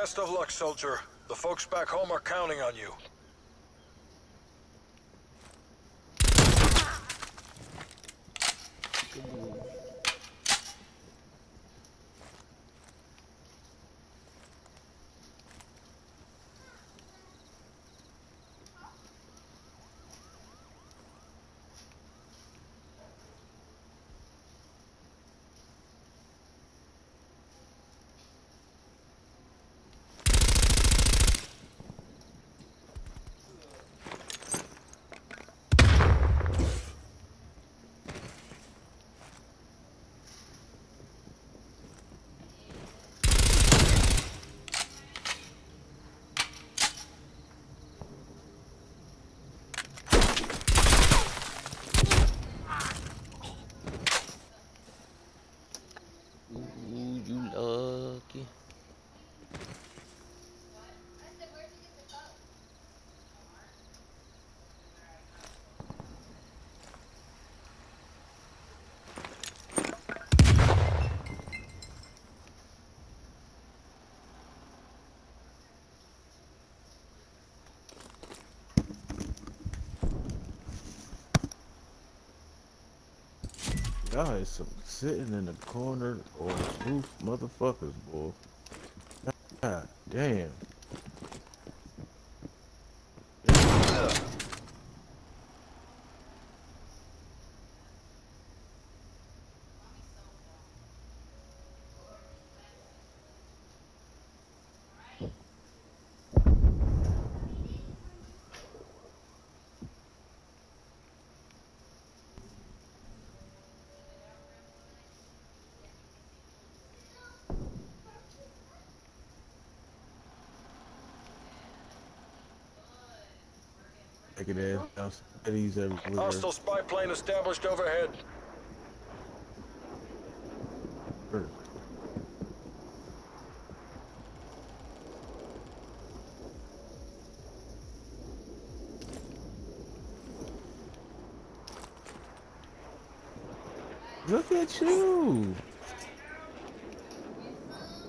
Best of luck, soldier. The folks back home are counting on you. Y'all is some sitting in the corner or roof motherfuckers, boy. God damn. Take it ass down. Eddie's everywhere. Hostile spy plane established overhead. Look at you.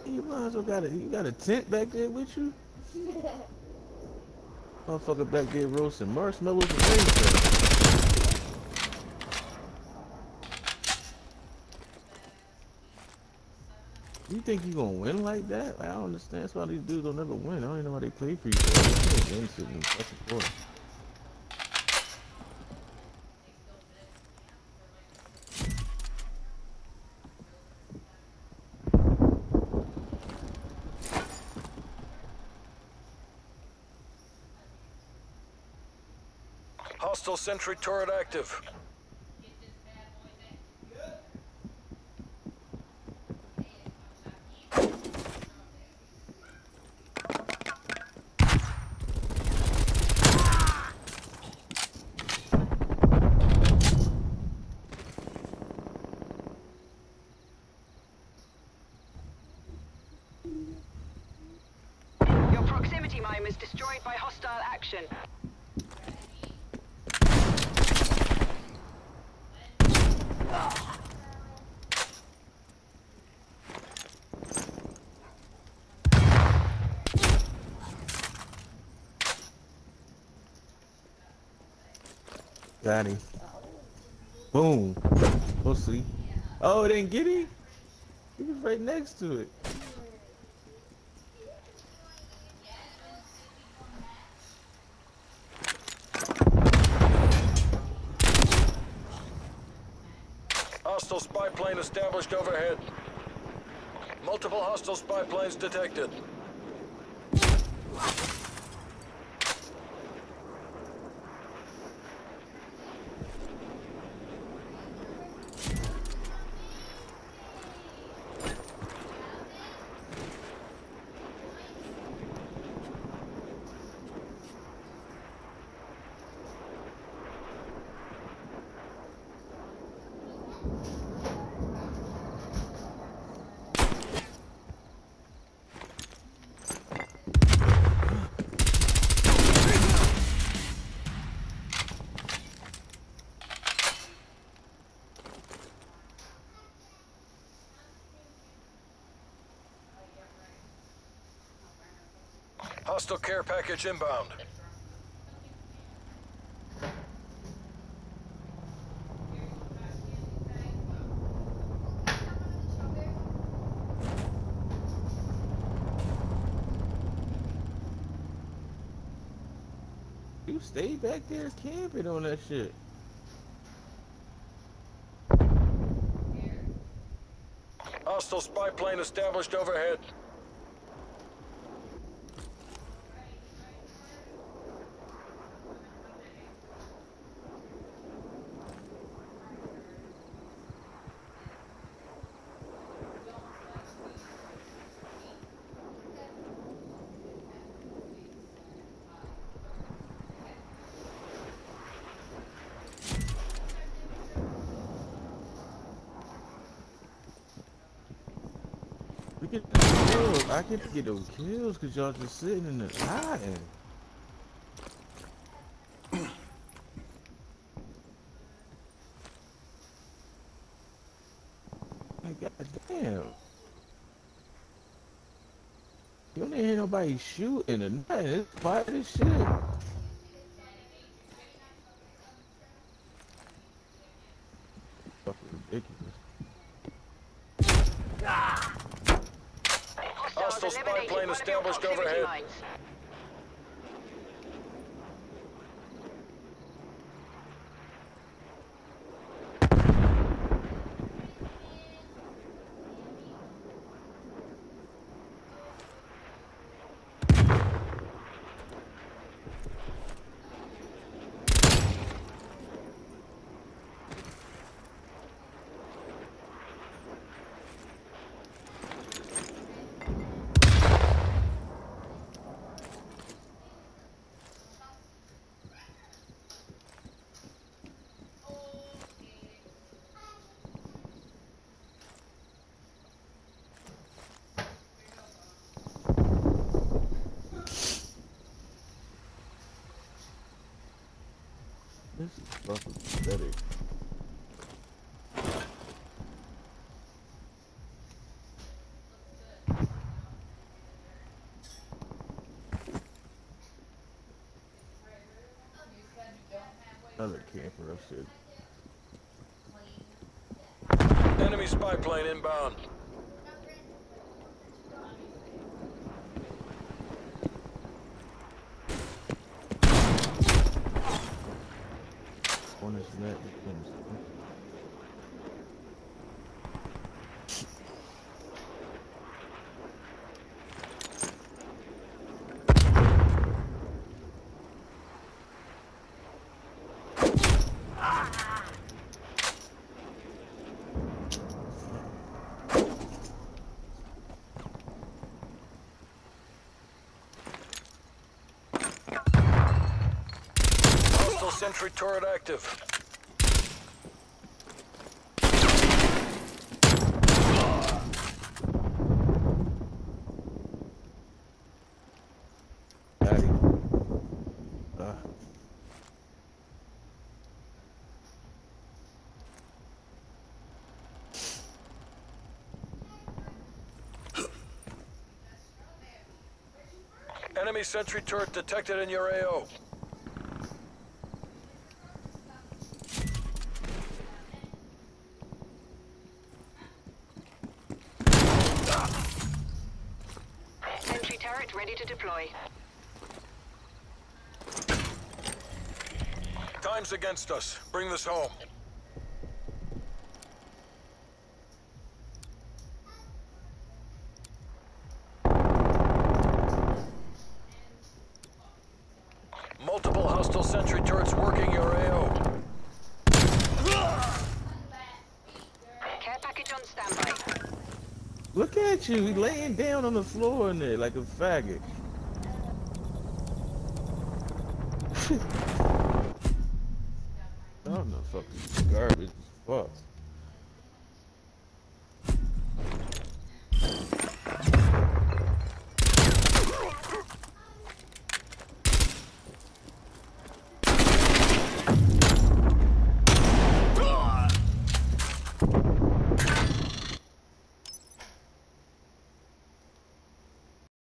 You might as well got a you got a tent back there with you? Motherfucker back there roasting marshmallows and everything. You think you gonna win like that? I don't understand. That's why these dudes don't never win. I don't even know why they play for other. They can't win in quarter. Hostile sentry turret active. Your proximity mine was destroyed by hostile action. Got him. Boom. We'll see. Oh, it didn't get him? He was right next to it. Hostile spy plane established overhead. Multiple hostile spy planes detected. Hostile care package inbound. You stay back there camping on that shit. Hostile spy plane established overhead. We get kills. I can't get those kills because y'all just sitting in the hiding. Like, goddamn. You don't hear nobody shooting or nothing. It's quiet as shit. Fucking ridiculous. Hostile Hostiles spy eliminated plane one of your established overhead. mines. This is fucking pathetic. Another camper. Enemy spy plane inbound. On his- sentry turret active. Enemy sentry turret detected in your AO. Sentry turret ready to deploy. Time's against us. Bring this home. Multiple hostile sentry turrets working your AO. Care package on standby. Look at you. Laying down on the floor in there like a faggot.